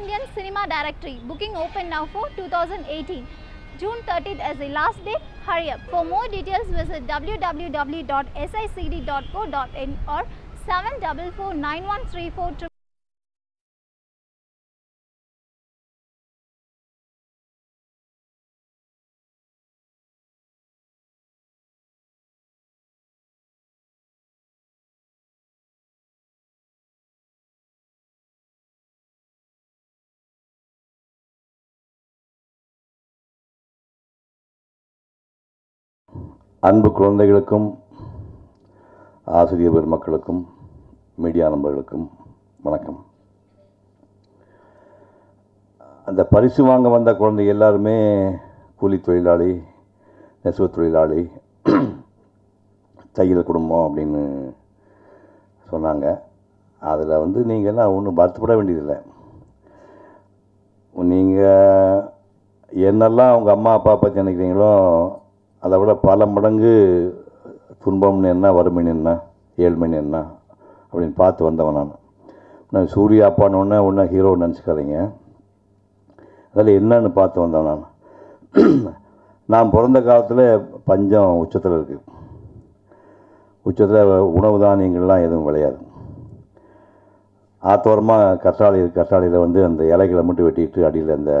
Indian Cinema Directory. Booking open now for 2018. June 30th as the last day. Hurry up. For more details, visit www.sicd.co.in or 7449134. அன்பு குழந்தைகளுக்கும் ஆசிரியர் பெருமக்களுக்கும் media நண்பர்களுக்கும் வணக்கம். அந்த பரிசு வாங்க வந்த குழந்தை எல்லாருமே கூலி தொழிலாளி நெசவு தொழிலாளி தையல் குடும்பம் அப்படின்னு சொன்னாங்க. அதில் வந்து நீங்கள்லாம் ஒன்றும் வருத்தப்பட வேண்டியதில்லை. நீங்கள் என்னெல்லாம் உங்கள் அம்மா அப்பா பற்றி நினைக்கிறீங்களோ அதை விட பல மடங்கு துன்பம்னு என்ன வறுமைன்னு என்ன ஏழ்மைன்னு என்ன அப்படின்னு பார்த்து வந்தவன் நான். நான் சூர்யா அப்பான்னு ஒன்று ஒன்றா ஹீரோ நினச்சிக்காதீங்க. அதில் என்னன்னு பார்த்து வந்தவன் நான். நான் பிறந்த காலத்தில் பஞ்சம் உச்சத்தில் இருக்குது உச்சத்தில் உணவு தானியங்கள்லாம் எதுவும் விளையாது. ஆத்தோரமாக கற்றாழை கற்றாழையில் வந்து அந்த இலைகளை மட்டும் வெட்டிட்டு அடியில் அந்த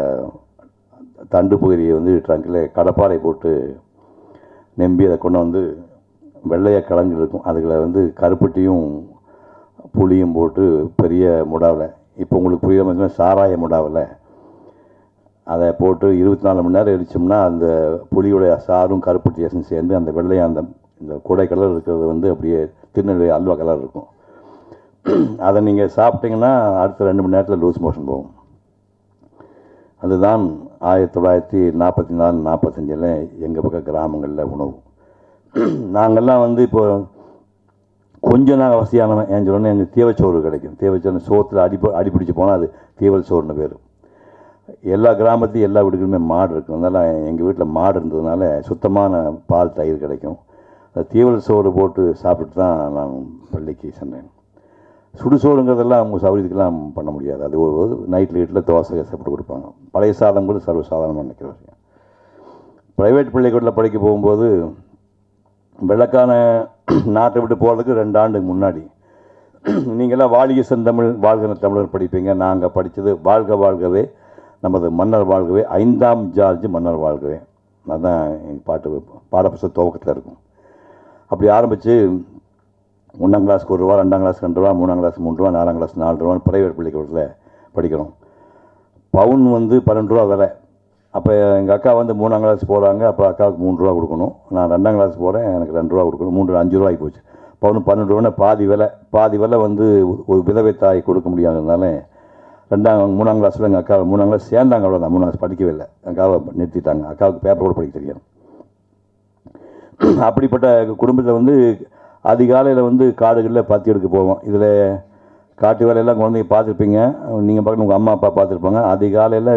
தண்டு பகுதியை வந்து ட்ரங்கில் கடப்பாறை போட்டு நம்பி அதை கொண்டு வந்து வெள்ளையாக கிழங்கு இருக்கும். அதுகளை வந்து கருப்பட்டியும் புளியும் போட்டு பெரிய முடாவில் இப்போ உங்களுக்கு புரியுற மாதிரி சாராய முடாவில் அதை போட்டு இருபத்தி நாலு மணி நேரம் எரிச்சோம்னா அந்த புளியுடைய சாரும் கருப்பட்டி எசன் சேர்ந்து அந்த வெள்ளையை அந்த இந்த கூடை கலர் இருக்கிறது வந்து அப்படியே திருநெல்வேலி அல்வா கலர் இருக்கும். அதை நீங்கள் சாப்பிட்டீங்கன்னா அடுத்த ரெண்டு மணி நேரத்தில் லூஸ் மோஷன் போகும். அதுதான் ஆயிரத்தி தொள்ளாயிரத்தி நாற்பத்தி நாலு நாற்பத்தஞ்சில் எங்கள் பக்கம் கிராமங்களில் உணவு. நாங்கள்லாம் வந்து இப்போ கொஞ்சம் நாங்கள் வசதியானவன் ஏன் சொல்லணும் எங்கள் தீவச்சோறு கிடைக்கும். தீவச்சோறு சோத்தில் அடி அடிப்பிடிச்சு போனால் அது தீவல் சோறுன்னு பேர். எல்லா கிராமத்துலையும் எல்லா வீடுகளுமே மாடு இருக்கும். அதனால் எங்கள் வீட்டில் மாடு இருந்ததுனால சுத்தமான பால் தயிர் கிடைக்கும். அந்த தீவல் சோறு போட்டு சாப்பிட்டு தான் நான் பள்ளிக்கு சென்றேன். சுடுசோறுங்கிறதெல்லாம் அவங்க சௌரியத்துக்கெல்லாம் பண்ண முடியாது. அது ஒரு நைட்டில் வீட்டில் தோசை சாப்பிட்டு கொடுப்பாங்க. பழைய சாதம் கூட சர்வசாதாரணமாக நினைக்கிற விஷயம். ப்ரைவேட் பள்ளிக்கூடத்தில் படிக்க போகும்போது வெள்ளக்கான நாட்டை விட்டு போகிறதுக்கு ரெண்டு ஆண்டுக்கு முன்னாடி நீங்களாம் வாழிய செந்தமிழ் வாழ்கிற தமிழர் படிப்பீங்க. நாங்கள் படித்தது வாழ்க வாழ்கவே நமது மன்னர் வாழ்கவே ஐந்தாம் ஜார்ஜ் மன்னர் வாழ்கவே. அதுதான் எங்கள் பாட்டு பாடப்புஸ்தக துவக்கத்தில் இருக்கும். அப்படி ஆரம்பித்து ஒன்றாம் கிளாஸ்க்கு ஒரு ரூபா ரெண்டாம் கிளாஸ் ரெண்டு ரூபா மூணாம் கிளாஸ் மூணு ரூபா நாலாம் கிளாஸ் நாலு ரூபா பிரைவேட் பள்ளிக்கூடத்தில் படிக்கிறோம். பவுன் வந்து பன்னெண்டு ரூபா விலை. அப்போ எங்கள் அக்கா வந்து மூணாம் கிளாஸ் போகிறாங்க அப்போ அக்காவுக்கு மூணு ரூபா கொடுக்கணும். நான் ரெண்டாம் கிளாஸ் போகிறேன் எனக்கு ரெண்டு ரூபா கொடுக்கணும். மூணு அஞ்சு ரூபாய்க்கு போச்சு. பவுன் பன்னெண்டு ரூபான்னு பாதி விலை. பாதி விலை வந்து ஒரு விதவை தாய் கொடுக்க முடியாததுனால ரெண்டாம் மூணாம் கிளாஸில் எங்கள் அக்கா மூணாம் கிளாஸ் சேர்ந்தாங்க அவ்வளோதான் மூணாம் கிளாஸ் படிக்கவே இல்லை. அக்காவை நிறுத்திட்டாங்க. அக்காவுக்கு பேப்பர் கூட படிக்க தெரியாது. அப்படிப்பட்ட குடும்பத்தில் வந்து அதிகாலையில் வந்து காடுகளில் பத்தி எடுக்க போவோம். இதில் காட்டு வேலையெல்லாம் குழந்தைங்க பார்த்துருப்பீங்க. நீங்கள் பார்க்கணும் உங்கள் அம்மா அப்பா பார்த்துருப்பாங்க. அதிகாலையில்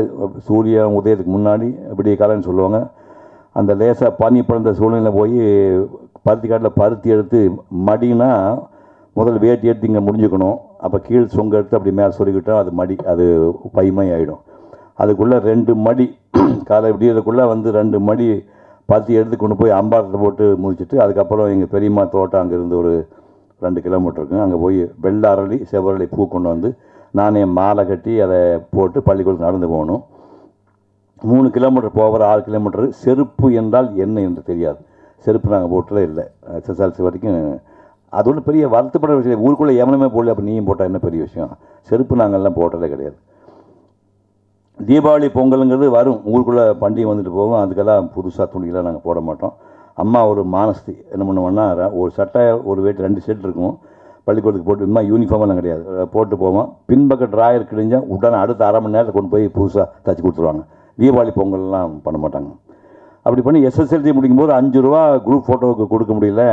சூரிய உதயத்துக்கு முன்னாடி விடிய காலைன்னு சொல்லுவாங்க. அந்த லேசாக பனி பிறந்த சூழ்நிலையில் போய் பருத்தி காட்டில் பருத்தி எடுத்து மடினா முதல் வேட்டி எடுத்து இங்கே முடிஞ்சுக்கணும். அப்போ கீழ் சொங்க எடுத்து அப்படி மேலே சொருகிட்டோம் அது மடி அது பைமை ஆகிடும் அதுக்குள்ளே ரெண்டு மடி காலை விடியறதுக்குள்ளே வந்து ரெண்டு மடி பருத்தி எடுத்து கொண்டு போய் அம்பாரத்தில் போட்டு முடிச்சுட்டு அதுக்கப்புறம் எங்கள் பெரியம்மா தோட்டம் அங்கேருந்து ஒரு ரெண்டு கிலோமீட்டர் இருக்குங்க அங்கே போய் வெள்ளாரளி செவ்வரளி பூ கொண்டு வந்து நானே மாலை கட்டி அதை போட்டு பள்ளிக்கூடத்துக்கு நடந்து போகணும். மூணு கிலோமீட்டர் போகிற ஆறு கிலோமீட்டர் செருப்பு என்றால் என்ன என்று தெரியாது. செருப்பு நாங்கள் போட்டதே இல்லை. எஸ்எஸ்எல்சி வரைக்கும் அது ஒன்றும் பெரிய வருத்தப்பட விஷயம் ஊருக்குள்ளே எவனமே போடல அப்போ நீயும் போட்டால் என்ன பெரிய விஷயம்? செருப்பு நாங்கள்லாம் போட்டதே கிடையாது. தீபாவளி பொங்கலுங்கிறது வரும். ஊருக்குள்ளே பண்டிகை வந்துட்டு போகும். அதுக்கெல்லாம் புதுசாக துணிக்கெல்லாம் நாங்கள் போட மாட்டோம். அம்மா ஒரு மானஸ்தி என்ன பண்ணுவோம்னா ஒரு சட்டை ஒரு வேட்டு ரெண்டு செட் இருக்கும். பள்ளிக்கூடத்துக்கு போட்டு இன்னும் யூனிஃபார்மெல்லாம் கிடையாது. போட்டு போவோம். பின்பக்க ட்ராயர் கிழிஞ்சால் உடனே அடுத்த அரை மணி நேரத்தில் கொண்டு போய் புதுசாக தச்சு கொடுத்துருவாங்க. தீபாவளி பொங்கல்லாம் பண்ண மாட்டாங்க. அப்படி பண்ணி எஸ்எஸ்எல்சி முடிக்கும்போது அஞ்சு ரூபா குரூப் ஃபோட்டோவுக்கு கொடுக்க முடியல.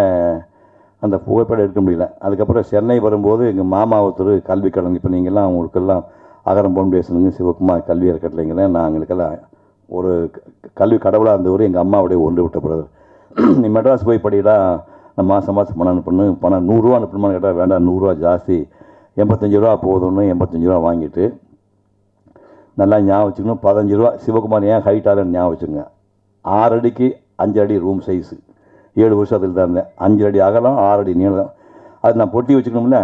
அந்த புகைப்படம் எடுக்க முடியல. அதுக்கப்புறம் சென்னை வரும்போது எங்கள் மாமா ஒருத்தர் கல்வி கடன் இப்போ நீங்கள்லாம் உங்களுக்கெல்லாம் அகரம் பவுண்டேஷனுங்க சிவகுமார் கல்வி அறக்கட்டளைங்கிற நான் எங்களுக்கெல்லாம் ஒரு கல்வி கடவுளாக இருந்தவர் எங்கள் அம்மாவுடைய ஒன்று விட்ட பிரதர். நீ மெட்ராஸ் போய் படிடா நான் மாதம் மாதம் பணம் அனுப்பணும். பணம் நூறுரூவா அனுப்பணுமான்னு கேட்டால் வேண்டாம் நூறுரூவா ஜாஸ்தி. எண்பத்தஞ்சு ரூபா போதும்னு எண்பத்தஞ்சு ரூபா வாங்கிட்டு நல்லா ஞாபகம் வச்சுக்கணும். பதினஞ்சு ரூபா சிவகுமார் ஏன் ஹைட் ஞாபகம் வச்சுங்க ஆறு அடிக்கு அஞ்சு அடி ரூம் சைஸு ஏழு வருஷத்தில் தான் இருந்தேன். அஞ்சு அடி அகலம் ஆறு அடி நீளம். அது நான் பொட்டி வச்சுக்கணும்ல.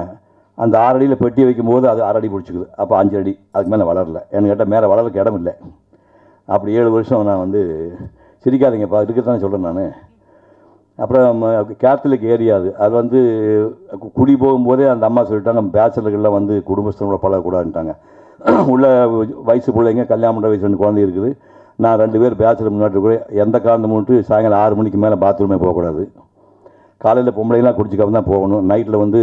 அந்த ஆறு அடியில் பெட்டி வைக்கும்போது அது ஆறு அடி பிடிச்சிக்குது. அப்போ அஞ்சு அடி அதுக்கு மேலே வளரல. எனக்கு கேட்டால் மேலே வளரக்கு இடம் இல்லை. அப்படி ஏழு வருஷம் நான் வந்து சிரிக்காதீங்கப்பா இருக்கிறதான சொல்கிறேன் நான். அப்புறம் கேத்தலிக் ஏரியா அது. அது வந்து கு- குடி போகும்போதே அந்த அம்மா சொல்லிட்டாங்க பேச்சலர்கள்லாம் வந்து குடும்பஸ்தனோட பழகக்கூடாதுன்ட்டாங்க. உள்ள வயசு பிள்ளைங்க கல்யாணம் வயசு ரெண்டு குழந்தை இருக்குது. நான் ரெண்டு பேர் பேச்சலர் முன்னாடி கூட எந்த காரணம் மட்டும் சாயங்காலம் ஆறு மணிக்கு மேலே பாத்ரூமே போகக்கூடாது. காலையில் பொம்பளைலாம் குடிச்சிக்காம தான் போகணும். நைட்டில் வந்து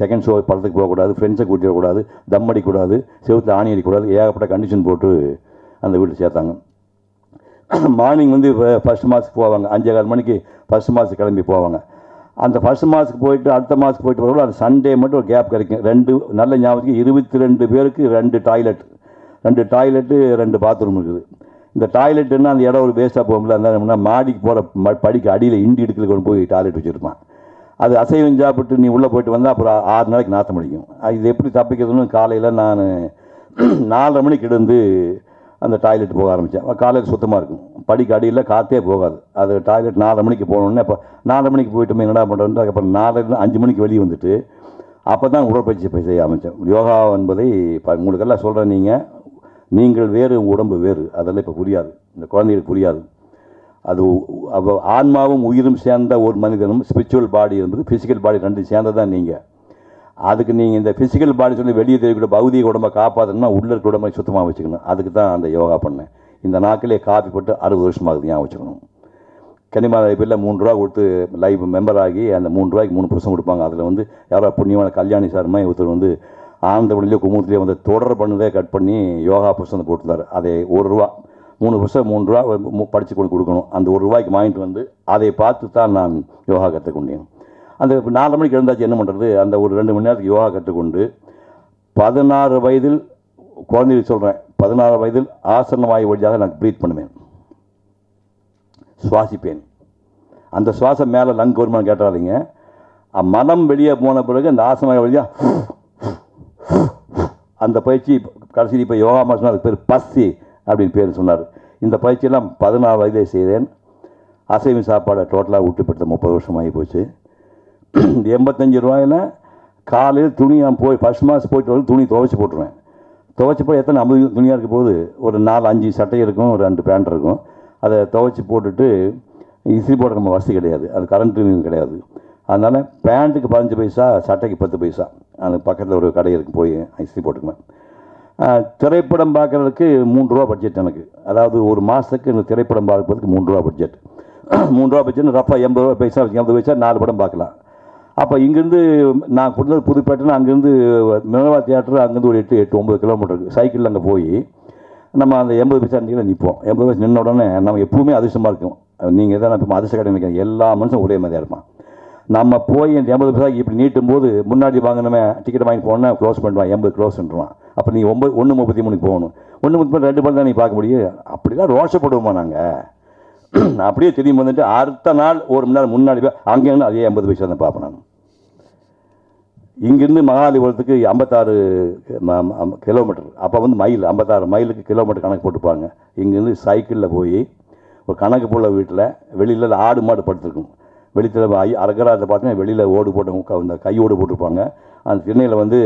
செகண்ட் ஷோ படத்துக்கு போகக்கூடாது ஃப்ரெண்ட்ஸை கூட்டிடக்கூடாது தம் அடிக்கக்கூடாது செவுத்தில் ஆணி அடிக்கக்கூடாது ஏகப்பட்ட கண்டிஷன் போட்டு அந்த வீட்டில் சேர்த்தாங்க. மார்னிங் வந்து ஃபஸ்ட் மாதத்துக்கு போவாங்க. அஞ்சே கால் மணிக்கு ஃபஸ்ட் மாதத்துக்கு கிளம்பி போவாங்க. அந்த ஃபஸ்ட் மாதத்துக்கு போயிட்டு அடுத்த மாதத்துக்கு போயிட்டு வரக்கூட அந்த சண்டே மட்டும் ஒரு கேப் கிடைக்கும். ரெண்டு நல்ல ஞாபகத்துக்கு இருபத்தி ரெண்டு பேருக்கு ரெண்டு டாய்லெட் ரெண்டு டாய்லெட்டு ரெண்டு பாத்ரூம் இருக்குது. இந்த டாய்லெட்டுன்னா அந்த இடம் ஒரு வேஸ்ட்டாக போகும்ல அந்த என்னன்னா மாடிக்கு போகிற படிக்கு அடியில் இண்டி இடுக்கில் கொண்டு போய் டாய்லெட் வச்சுருப்பான். அது அசைவம் சாப்பிட்டு நீ உள்ளே போயிட்டு வந்தால் அப்புறம் ஆறு நாளைக்கு நாற்றம் அடிக்கும். இது எப்படி தப்பிக்கிறதுன்னு காலையில் நான் நாலரை மணிக்கு எழுந்து அந்த டாய்லெட் போக ஆரம்பித்தேன் காலையில் சுத்தமாக இருக்கும். படிக்கு அடியில் காற்றே போகாது. அது டாய்லெட் நாலரை மணிக்கு போகணுன்னே அப்போ நாலரை மணிக்கு போயிட்டு என்னடா பண்ணுறது அதுக்கப்புறம் நாலரை அஞ்சு மணிக்கு வெளியே வந்துட்டு அப்போ தான் உடற்பயிற்சி செய்ய ஆரம்பித்தேன் யோகா என்பதை இப்போ உங்களுக்கெல்லாம் சொல்கிறேன் நீங்கள் நீங்கள் வேறு உடம்பு வேறு. அதெல்லாம் இப்போ புரியாது. இந்த குழந்தைகளுக்கு புரியாது. அது அவ ஆன்மாவும் உயிரும் சேர்ந்த ஒரு மனிதனும் ஸ்பிரிச்சுவல் பாடி என்பது ஃபிசிக்கல் பாடி ரெண்டு சேர்ந்ததான் நீங்கள் அதுக்கு நீங்கள் இந்த ஃபிசிக்கல் பாடி சொல்லி வெளியே தெரியக்கூடிய பௌதிக உடம்பை காப்பாற்றணும்னா உள்ள இருக்க உடம்பை சுத்தமாக வச்சுக்கணும். அதுக்கு தான் அந்த யோகா பண்ணேன். இந்த நாக்கிலே காப்பி போட்டு அறுபது வருஷமாகுது ஞாபகம் வச்சுக்கணும்? கனிமா லைப்ரரியில் மூணு ரூபா கொடுத்து லைஃப் மெம்பர் ஆகி அந்த மூணு ரூபாய்க்கு மூணு புருஷம் கொடுப்பாங்க. அதில் வந்து யாரோ புண்ணியமான கல்யாணி சார்மா ஒருத்தர் வந்து ஆனந்தவழியிலே குமுத்திலே வந்து தொடர் பண்ணதே கட் பண்ணி யோகா புஸ்தகம் போட்டுருந்தார். அதை ஒரு ரூபா மூணு புஸ்தகம் மூணு ரூபா மு- கொண்டு கொடுக்கணும். அந்த ஒரு ரூபாய்க்கு வாங்கிட்டு வந்து அதை பார்த்து தான் நான் யோகா கற்றுக்கொண்டேன் அந்த நாலு மணிக்கு எழுந்தாச்சு என்ன பண்ணுறது அந்த ஒரு ரெண்டு மணி நேரத்துக்கு யோகா கற்றுக்கொண்டு பதினாறு வயதில் குழந்தைகளுக்கு சொல்கிறேன் பதினாறு வயதில் ஆசன வாயு வழியாக நான் ப்ரீத் பண்ணுவேன். சுவாசிப்பேன். அந்த சுவாசம் மேலே லங் கவர்மெண்ட் கேட்டாதீங்க. மனம் வெளியே போன பிறகு அந்த ஆசன வாயு வழியாக அந்த பயிற்சி கடைசி இப்போ யோகா மாசம் அதுக்கு பேர் பஸ்தி அப்படின்னு பேர் சொன்னார். இந்த பயிற்சியெல்லாம் பதினாறு வயதிலே செய்தேன். அசைவ சாப்பாடை டோட்டலாக விட்டுப்படுத்த முப்பது வருஷம் ஆகி போச்சு. எண்பத்தஞ்சு ரூபாயில் காலையில் துணி நான் போய் ஃபர்ஸ்ட் மாதம் போயிட்டு வந்து துணி துவைச்சி போட்டுருவேன். துவைச்சி போய் எத்தனை ஐம்பது துணியாக இருக்க போது ஒரு நாலு அஞ்சு சட்டை இருக்கும் ஒரு ரெண்டு பேண்ட் இருக்கும். அதை துவைச்சி போட்டுட்டு இஸ்திரி போட நம்ம வசதி கிடையாது. அது கரண்ட்டு கிடையாது. அதனால் பேண்ட்டுக்கு பதினஞ்சு பைசா சட்டைக்கு பத்து பைசா. அந்த பக்கத்தில் ஒரு கடை இருக்கு போய் இஸ்திரி போட்டுக்குவேன் திரைப்படம் பார்க்குறதுக்கு மூன்று ரூபா பட்ஜெட் எனக்கு. அதாவது ஒரு மாதத்துக்கு எனக்கு திரைப்படம் பார்க்கறதுக்கு மூன்று ரூபா பட்ஜெட் மூன்று ரூபா பட்ஜெட் ரஃபாக எண்பது ரூபா பைசா எண்பது பைசா நாலு படம் பார்க்கலாம். அப்போ இங்கேருந்து நான் கொடுத்தது புதுப்பேட்டைனா அங்கேருந்து மினவா தியேட்டர் அங்கேருந்து ஒரு எட்டு எட்டு ஒம்பது கிலோமீட்டருக்கு சைக்கிளில் அங்கே போய் நம்ம அந்த எண்பது பைசா நிற்கல நிற்போம் எண்பது பைசா நின்ன உடனே நம்ம எப்பவுமே அதிர்ஷ்டமாக இருக்கும். நீங்கள் தான் இப்போ அதிர்ஷ்ட கடை நினைக்கிறேன். எல்லா மனுஷனும் ஒரே மாதிரியாக இருப்பான். நம்ம போய் அந்த எண்பது பைசா இப்படி நீட்டும் போது முன்னாடி வாங்கினமே டிக்கெட் வாங்கி போனோம்னா க்ளோஸ் பண்ணுவான் எண்பது க்ளோஸ்ன்றான் அப்போ நீ ஒம்பது ஒன்று முப்பத்தி மூணுக்கு போகணும். ஒன்று முப்பத்தி ரெண்டு படம் தான் நீ பார்க்க முடியும்? அப்படிலாம் ரோஷப்படுவோமா நாங்கள் அப்படியே திரும்பி வந்துட்டு அடுத்த நாள் ஒரு மணி நேரம் முன்னாடி போய் அங்கேருந்து அதே எண்பது பைசா தான் பார்ப்பேன் நான். இங்கேருந்து மகாலிபுரத்துக்கு ஐம்பத்தாறு கிலோமீட்டர் அப்போ வந்து மைல் ஐம்பத்தாறு மைலுக்கு கிலோமீட்டர் கணக்கு போட்டுப்பாங்க. இங்கேருந்து சைக்கிளில் போய் ஒரு கணக்கு போல் வீட்டில் வெளியில் ஆடு மாடு படுத்துருக்கும். வெளியில் ஐ அரகராத்தில் பார்த்தீங்கன்னா வெளியில் ஓடு போட்டு அந்த கையோடு போட்டிருப்பாங்க. அந்த திண்ணையில் வந்து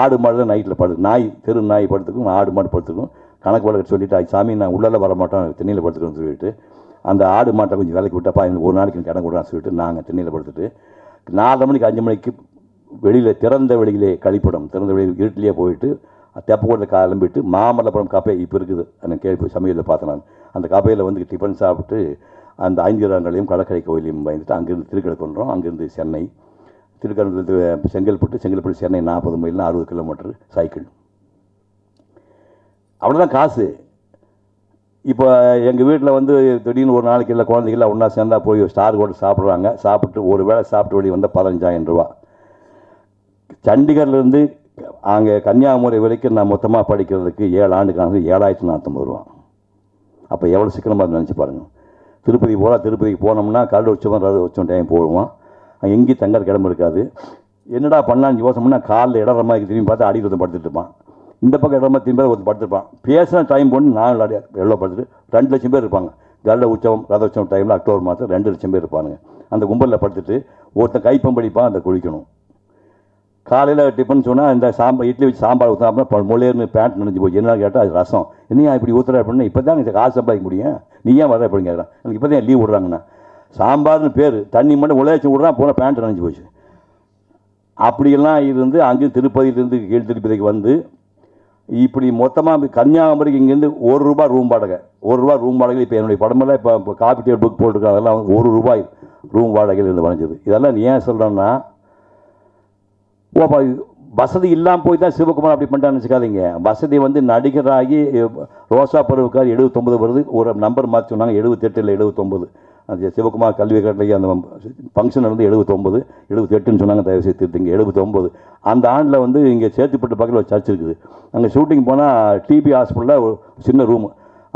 ஆடு மாடு தான் நைட்டில் படுத்து நாய் தெரு நாய் படுத்துக்கும் ஆடு மாடு படுத்துக்கும். கணக்கு வழக்கு சொல்லிட்டு சாமி நான் உள்ளே வர மாட்டோம் திண்ணையில் படுத்துக்கணும்னு சொல்லிட்டு அந்த ஆடு மாட்டை கொஞ்சம் விலைக்கு விட்டப்பா எனக்கு ஒரு நாளைக்கு எனக்கு இடம் கொடுறான்னு சொல்லிட்டு நாங்கள் திண்ணையில் படுத்துட்டு நாலரை மணிக்கு அஞ்சு மணிக்கு வெளியில் திறந்த வெளியிலே கழிப்பிடம் திறந்த வெளியில் இருட்டிலேயே போயிட்டு தெப்பக்கூடத்தில் கிளம்பிட்டு மாமல்லபுரம் காப்பே இப்போ இருக்குது. அந்த கேள்வி சமையலில் பார்த்தேன் நான். அந்த காப்பையில் வந்து டிஃபன் சாப்பிட்டு அந்த ஐந்திராங்களையும் கடற்கரை கோயிலையும் பயந்துட்டு அங்கேருந்து திருக்கடை அங்கேருந்து சென்னை. திருக்கடை செங்கல்பட்டு செங்கல்பட்டு சென்னை நாற்பது மைல்னா அறுபது கிலோமீட்டர் சைக்கிள். அவ்வளோதான் காசு. இப்போ எங்கள் வீட்டில் வந்து திடீர்னு ஒரு நாளைக்கு இல்லை குழந்தைகள்லாம் ஒன்றா சேர்ந்தா போய் ஸ்டார் கூட சாப்பிட்றாங்க சாப்பிட்டு ஒரு வேளை சாப்பிட்டு வெளியே வந்தால் பதினஞ்சாயிரம் ரூபா. சண்டிகர்லேருந்து அங்கே கன்னியாகுமரி வரைக்கும் நான் மொத்தமாக படிக்கிறதுக்கு ஏழு ஆண்டுக்கான ஏழாயிரத்தி நாற்பத்தொம்பது ரூபா. அப்போ எவ்வளோ சிக்கனமாக நினச்சி பாருங்கள் திருப்பதி போகலாம் திருப்பதிக்கு போனோம்னா கரடு உற்சவம் ரத உற்சவம் டைம் போடுவோம். எங்கேயும் தங்கற கிடம்பு இருக்காது. என்னடா பண்ணலான்னு யோசனை காலில் இடற மாதிரி திரும்பி பார்த்து அடியில் படுத்துட்டு இருப்பான். இந்த பக்கம் இடமா திரும்பி ஒருத்தர் படுத்துருப்பான். பேசின டைம் போட்டு நான் எவ்வளோ படுத்துட்டு ரெண்டு லட்சம் பேர் இருப்பாங்க. கருட உற்சவம் ரத உற்சவம் டைமில் அக்டோபர் மாதம் ரெண்டு லட்சம் பேர் இருப்பானுங்க. அந்த கும்பலில் படுத்துட்டு ஒருத்தன் கைப்பம்படிப்பான் அந்த குளிக்கணும். காலையில் டிஃபன் சொன்னால் இந்த சாம்பார் இட்லி வச்சு சாம்பார் ஊற்றினா மொழியர்னு பேண்ட் நினைஞ்சு போச்சு. என்ன கேட்டால் அது ரசம். என்னையா இப்படி ஊற்றுற அப்படின்னா? இப்போ தான் காசு சம்பாதிக்க முடியும். நீ ஏன் வர அப்படின்னு கேட்குறான் எனக்கு இப்போ தான் லீவ் விட்றாங்கண்ணா. சாம்பார்னு பேர். தண்ணி மட்டும் உழைச்சி விட்றான் போனால் பேண்ட் நினைஞ்சு போச்சு. அப்படியெல்லாம் இருந்து அங்கேயும் திருப்பதியிலேருந்து கீழ் திருப்பதிக்கு வந்து இப்படி மொத்தமாக கன்னியாகுமரிக்கு இங்கேருந்து ஒரு ரூபா ரூம் வாடகை. ஒரு ரூபா ரூம் வாடகை இப்போ என்னுடைய படமெல்லாம் இப்போ இப்போ காப்பி டேட் புக் போட்டிருக்காங்க அதெல்லாம் ஒரு ரூபாய் ரூம் வாடகையிலேருந்து வரைஞ்சது. இதெல்லாம் நீ ஏன் சொல்கிறேன்னா அப்போ வசதி இல்லாமல் போய் தான் சிவகுமார் அப்படி பண்ணிட்டான்னு வச்சுக்காதீங்க வசதி வந்து நடிகராகி ரோசா பருவக்கார் எழுபத்தொம்பது வருது. ஒரு நம்பர் மாற்றி சொன்னாங்க எழுபத்தெட்டு இல்லை எழுபத்தொம்பது அந்த சிவகுமார் கல்வி கட்டளை அந்த ஃபங்க்ஷன் வந்து எழுபத்தொம்பது எழுபத்தெட்டுன்னு சொன்னாங்க தயவு செய்து திருத்திங்க எழுபத்தொம்பது அந்த ஆண்டில் வந்து இங்கே சேர்த்துப்பட்டு பக்கத்தில் ஒரு சர்ச் இருக்குது. அங்கே ஷூட்டிங் போனால் டிபி ஹாஸ்பிட்டலில் ஒரு சின்ன ரூம்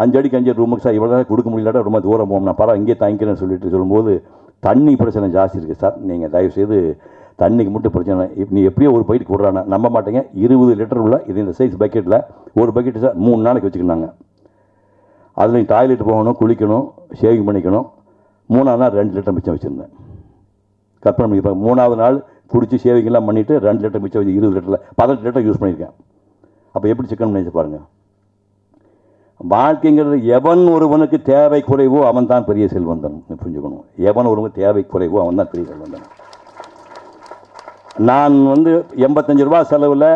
அஞ்சு அடிக்கு அஞ்சு ரூமுக்கு சார் இவ்வளோ கொடுக்க முடியலடா ரொம்ப தூரம் போகணும். நான் பரவாயில்ல இங்கே தங்கிக்கிறேன்னு சொல்லிட்டு சொல்லும்போது தண்ணி பிரச்சனை ஜாஸ்தி இருக்குது சார். நீங்கள் தயவு செய்து தண்ணிக்கு மட்டும் பிரச்சனை நீ எப்படியோ ஒரு பக்கெட் கொடுறானா. நம்ப மாட்டேங்க. இருபது லிட்டர் உள்ள இது இந்த சைஸ் பக்கெட்டில் ஒரு பக்கெட் சார் மூணு நாளைக்கு வச்சுக்கினாங்க அதில் டாய்லெட் போகணும் குளிக்கணும் ஷேவிங் பண்ணிக்கணும். மூணாவது நாள் ரெண்டு லிட்டர் மிச்சம் வச்சுருந்தேன். கற்பனை பண்ணி மூணாவது நாள் குடித்து ஷேவிங்லாம் பண்ணிவிட்டு ரெண்டு லிட்டர் மிச்சம் வச்சு இருபது லிட்டரில் பதினெட்டு லிட்டர் யூஸ் பண்ணியிருக்கேன். அப்போ எப்படி சிக்கன் பண்ணி பாருங்கள் வாழ்க்கைங்கிறது எவன் ஒருவனுக்கு தேவை குறைவோ அவன் தான் பெரிய செல்வந்தன். புரிஞ்சுக்கணும். எவன் ஒருவனுக்கு தேவை குறைவோ அவன் தான் பெரிய செல்வந்தன். நான் வந்து எண்பத்தஞ்சு ரூபா செலவில்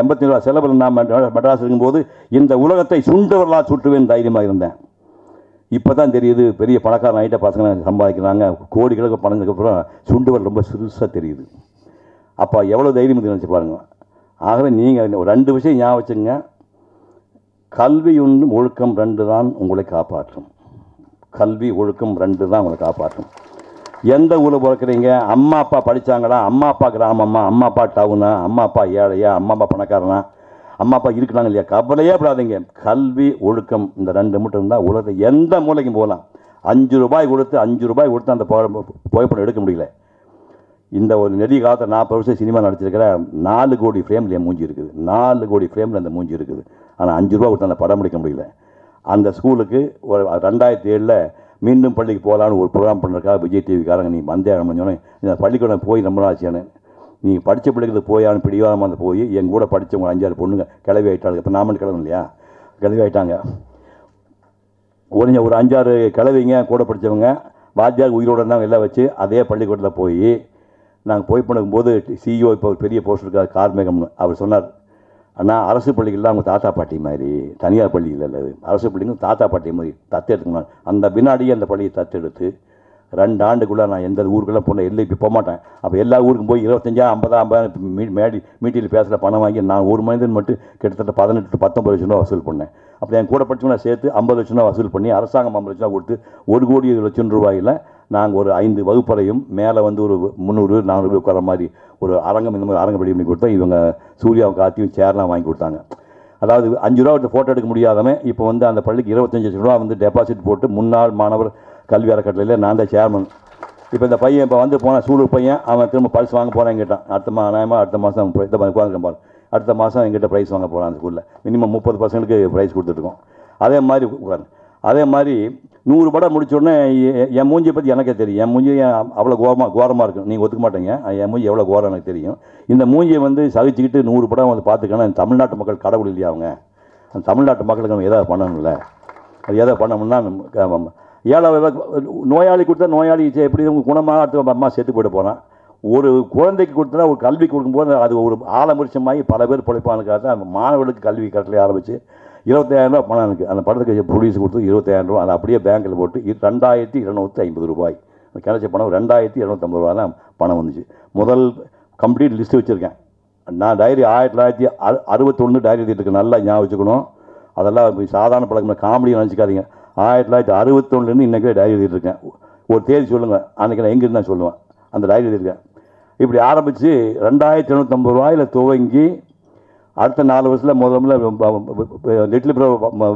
எண்பத்தஞ்சு ரூபா செலவில் நான் மெட்ரா- மெட்ராஸ் இருக்கும்போது இந்த உலகத்தை சுண்டவர்களாக சுட்டுவேன் தைரியமாக இருந்தேன். இப்போ தான் தெரியுது பெரிய பணக்காரன் ஆகிட்ட பசங்க சம்பாதிக்கிறாங்க. கோடிக்கணக்கு பணத்துக்கப்புறம் சுண்டுவர் ரொம்ப சிறுசாக தெரியுது. அப்போ எவ்வளோ தைரியம் நினச்சி பாருங்க. ஆகவே நீங்கள் ஒரு ரெண்டு விஷயம் ஞாபகம் வச்சுங்க கல்வி ஒன்று ஒழுக்கம் ரெண்டு தான் உங்களை காப்பாற்றும். கல்வி ஒழுக்கம் ரெண்டு தான் உங்களை காப்பாற்றும். எந்த ஊரில் பிறக்கிறீங்க? அம்மா அப்பா படித்தாங்களா அம்மா அப்பா கிராமமா? அம்மா அப்பா டவுனா அம்மா அப்பா ஏழையா? அம்மா அப்பா பணக்காரனா? அம்மா அப்பா இருக்கிறாங்க இல்லையா? கவலையே படாதீங்க. கல்வி ஒழுக்கம் இந்த ரெண்டு மட்டும் இருந்தால் உலகத்தை எந்த மூலைக்கும் போகலாம். அஞ்சு ரூபாய் கொடுத்து அஞ்சு ரூபாய் கொடுத்து அந்த புகைப்படம் எடுக்க முடியல. இந்த ஒரு நெறி காலத்தில் நாற்பது வருஷம் சினிமா நடிச்சிருக்கிற நாலு கோடி ஃப்ரேமில் என் மூஞ்சி இருக்குது. நாலு கோடி ஃப்ரேமில் அந்த மூஞ்சி இருக்குது. ஆனால் அஞ்சு ரூபா கொடுத்து அந்த படம் முடிக்க முடியல. அந்த ஸ்கூலுக்கு ஒரு ரெண்டாயிரத்தி ஏழில் மீண்டும் பள்ளிக்கு போகலான்னு ஒரு ப்ரோக்ராம் பண்ணுறக்காக விஜய் டிவிக்காரங்க நீ வந்தே சொன்னேன் இந்த பள்ளிக்கூடம் போய் ரொம்ப நாளாச்சியானு நீங்கள் படித்த பிள்ளைகளுக்கு போயான்னு பிடிவாதமாக அந்த போய் எங்கள் கூட படித்தவங்க அஞ்சாறு பொண்ணுங்க கிளவி ஆகிட்டாங்க இப்போ நாம கிளம்பு இல்லையா? கிளவி ஆகிட்டாங்க ஒரு ஒரு அஞ்சாறு கிழவிங்க கூட படித்தவங்க வாத்தியார் உயிரோடு இருந்தாங்க எல்லாம் வச்சு அதே பள்ளிக்கூடத்தில் போய் நாங்கள் போய் பண்ணும்போது சிஇஓ இப்போ ஒரு பெரிய போஸ்ட் இருக்கார் கார்மேகம்னு. அவர் சொன்னார் ஆனால் அரசு பள்ளிகளில் அவங்க தாத்தா பாட்டி மாதிரி தனியார் பள்ளியில் இல்லை அது அரசு பள்ளிங்க தாத்தா பாட்டி மாதிரி தத்தெடுத்துக்கணும் அந்த வினாடியே அந்த பள்ளியை தத்தெடுத்து ரெண்டு ஆண்டுக்குள்ளே நான் எந்த ஊருக்கெல்லாம் போன எல்லை இப்போ போக மாட்டேன். அப்போ எல்லா ஊருக்கும் போய் இருபத்தஞ்சா ஐம்பதா ஐம்பதாயிரம் மீ மேடி மீட்டியில் பேசுகிற பணம் வாங்கி நான் ஒரு மனிதன் மட்டும் கிட்டத்தட்ட பதினெட்டு பத்தொம்பது லட்சம் ரூபா வசூல் பண்ணேன். அப்போ என் கூட படிச்சவங்க சேர்த்து ஐம்பது லட்சம் ரூபா வசூல் பண்ணி அரசாங்கம் ஐம்பது லட்சம் ரூபா கொடுத்து ஒரு கோடி லட்சம் ரூபாயில் நாங்கள் ஒரு ஐந்து வகுப்பறையும் மேலே வந்து ஒரு முந்நூறு நானூறு பேர் உட்கார மாதிரி ஒரு அரங்கம் இந்த மாதிரி அரங்கம் ரெடி பண்ணி கொடுத்தோம். இவங்க சூர்யாவுக்கு ஆத்தியும் சேர்லாம் வாங்கி கொடுத்தாங்க. அதாவது அஞ்சு ரூபா ஒருத்தர் ஃபோட்டோ எடுக்க முடியாதவன் இப்போ வந்து அந்த பள்ளிக்கு இருபத்தஞ்சு லட்சம் ரூபா வந்து டெபாசிட் போட்டு முன்னாள் மாணவர் கல்வி அறக்கட்டளையில் நான் தான் சேர்மன் இப்போ இந்த பையன் இப்போ வந்து போன சூலூர் பையன் அவன் திரும்ப பரிசு வாங்க போகிறேன் கேட்டான். அடுத்த மா நியாயமாக அடுத்த மாதம் இந்த உட்காந்துருக்கேன் பாரு. அடுத்த மாதம் எங்கிட்ட ப்ரைஸ் வாங்க போகிறான் அந்த ஸ்கூலில் மினிமம் முப்பது பசங்களுக்கு ப்ரைஸ் கொடுத்துட்ருக்கோம் அதே மாதிரி உட்காந்து அதே மாதிரி நூறு படம் முடிச்சோடனே என் மூஞ்சியை பற்றி எனக்கே தெரியும். என் மூஞ்சி அவ்வளோ கோரமாக கோரமாக இருக்கும் நீங்கள் ஒத்துக்க மாட்டீங்க. என் மூஞ்சி எவ்வளோ கோரம் எனக்கு தெரியும். இந்த மூஞ்சியை வந்து சகிச்சுக்கிட்டு நூறு படம் வந்து பார்த்துக்கணும். தமிழ்நாட்டு மக்கள் கடவுள் இல்லையா அவங்க? அந்த தமிழ்நாட்டு மக்களுக்கு நம்ம எதாவது பண்ணணும்ல? அது எதாவது பண்ணணும்னா ஏழாவது நோயாளி கொடுத்தா நோயாளி எப்படி குணமாக அடுத்த அம்மா சேர்த்து போயிட்டு போகிறான் ஒரு குழந்தைக்கு கொடுத்தனா ஒரு கல்வி கொடுக்கும்போது அது ஒரு ஆலமுரிச்சமாகி பல பேர் பிழைப்பானுக்காக தான் மாணவர்களுக்கு கல்வி கட்டளை ஆரம்பித்து இருபத்தாயிரம் ரூபா பணம் எனக்கு. அந்த படத்துக்கு ப்ரொடியூஸ் கொடுத்து இருபத்தாயிரரூபா அதை அப்படியே பேங்க்கில் போட்டு ரெண்டாயிரத்தி இரநூத்தி ஐம்பது ரூபாய். அந்த கிடைச்ச பணம் ரெண்டாயிரத்தி இரநூத்தம்பது ரூபா தான் பணம் வந்துச்சு. முதல் கம்ப்ளீட் லிஸ்ட்டு வச்சுருக்கேன். நான் டைரி ஆயிரத்தி தொள்ளாயிரத்தி அறு அறுபத்தொன்று டைரி எழுதிட்டு நல்லா ஞாபகம் வச்சுக்கணும். அதெல்லாம் சாதாரண பழக்கம் காமெடி நினச்சிக்காதீங்க. ஆயிரத்தி தொள்ளாயிரத்தி அறுபத்தொன்னுலேருந்து இன்றைக்கே டைரி எழுதிட்டுருக்கேன் ஒரு தேதி சொல்லுங்கள் அன்றைக்கி நான் எங்கேருந்து நான் சொல்லுவேன். அந்த டைரி எழுதியிருக்கேன். இப்படி ஆரம்பித்து ரெண்டாயிரத்தி எழுநூத்தம்பது ரூபாயில் துவங்கி அடுத்த நாலு வருஷத்தில் முத முதல்ல லிட்டில் ப்ரோ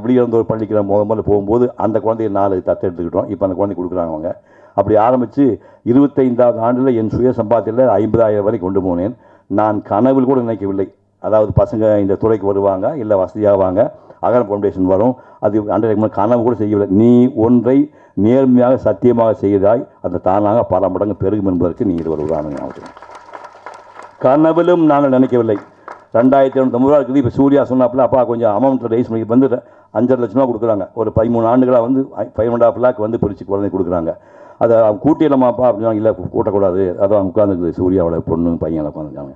விடியிறந்த ஒரு பள்ளிக்கிற முதல் முதல்ல போகும்போது அந்த குழந்தைய நாலு தத்தெடுத்துக்கிட்டோம் இப்போ அந்த குழந்தை கொடுக்குறாங்க அவங்க. அப்படி ஆரம்பித்து இருபத்தைந்தாவது ஆண்டில் என் சுய சம்பாத்தியில் ஐம்பதாயிரம் வரை கொண்டு போனேன். நான் கனவில் கூட நினைக்கவில்லை. அதாவது பசங்க இந்த துறைக்கு வருவாங்க இல்லை வசதியாவாங்க அகரம் ஃபவுண்டேஷன் வரும். அது அண்டர் கனவு கூட செய்யவில்லை. நீ ஒன்றை நேர்மையாக சத்தியமாக செய்தாய் அந்த தானாக பல மடங்கு பெருகும் என்பதற்கு நீ இது ஒரு உதாரணம் கனவிலும் நாங்கள் நினைக்கவில்லை. ரெண்டாயிரத்தி இரநூத்தம்பது ரூபா இருக்குது இப்போ சூர்யா சொன்னாப்புல அப்பா கொஞ்சம் அமௌண்ட்டில் ரைஸ் பண்ணி வந்து அஞ்சரை லட்ச ரூபா கொடுக்குறாங்க. ஒரு பதிமூணு ஆண்டுகளாக வந்து ஃபைவ் அண்ட் ஆஃப் லேக் வந்து பிரித்து குழந்தை கொடுக்குறாங்க. அதை அவங்க கூட்டிடலாமாப்பா அப்படின்னா இல்லை கூட்டக்கூடாது. அதான் உட்காந்துருக்குது சூர்யாவோட பொண்ணு பையனை உட்காந்துருக்காங்க